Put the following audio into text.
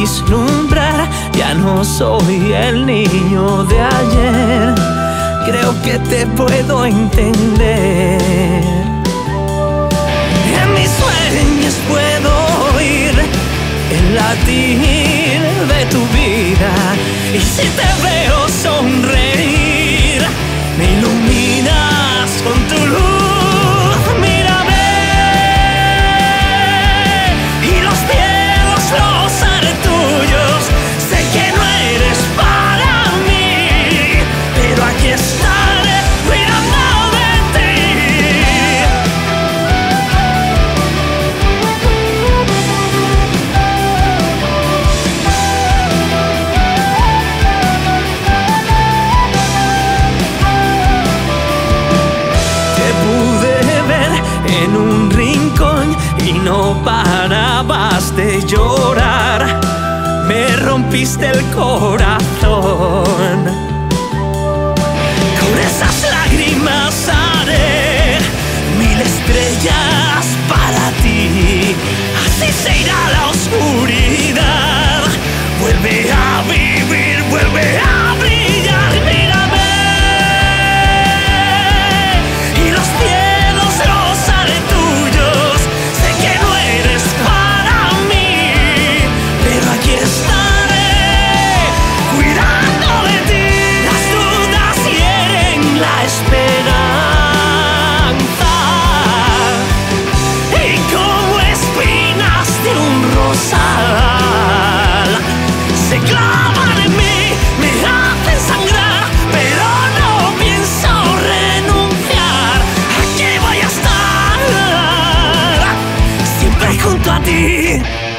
vislumbrar, ya no soy el niño de ayer. Creo que te puedo entender. En mis sueños puedo oír el latir de tu vida. Y si te veo sonreír, y no parabas de llorar. Me rompiste el corazón. Con esas lágrimas Daddy!